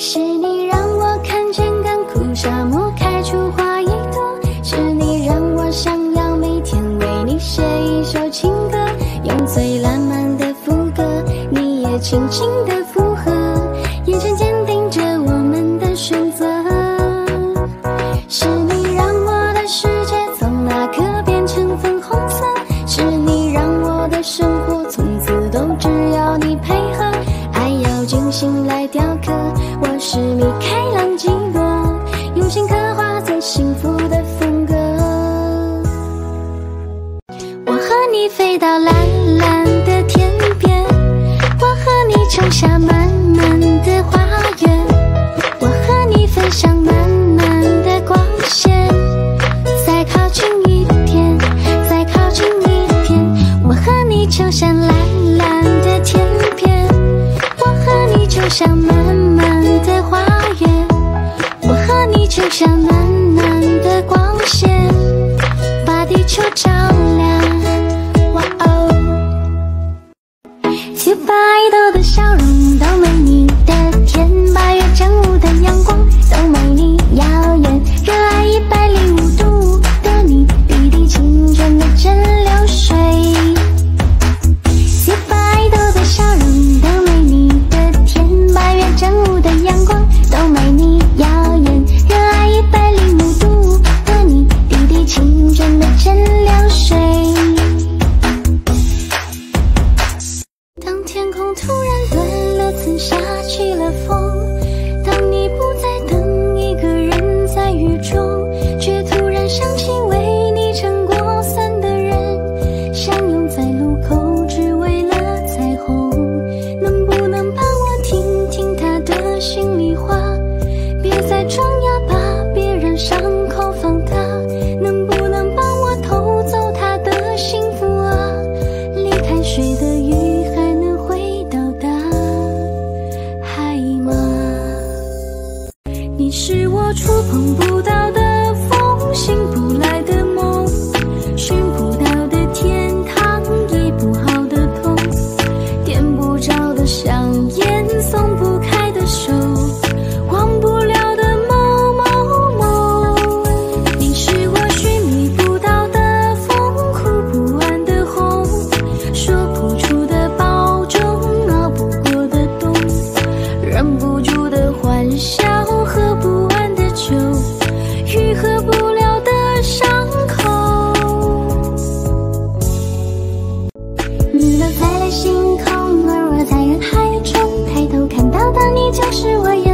是你让我看见干枯沙漠开出花一朵，是你让我想要每天为你写一首情歌，用最浪漫的副歌，你也轻轻的附和，眼神坚定着我们的选择。是你让我的世界从那刻变成粉红色，是你让我的生活从此都只要你配合，爱要精心来雕刻。我是米开朗基罗，用心刻画最幸福的风格。我和你飞到蓝蓝的天边，我和你种下满满的花园，我和你分享满满的光线。再靠近一点，再靠近一点，我和你就像蓝蓝的天边，我和你就像满就像暖暖的光线，把地球照亮。星空，而我在人海中，抬头看到的你就是我眼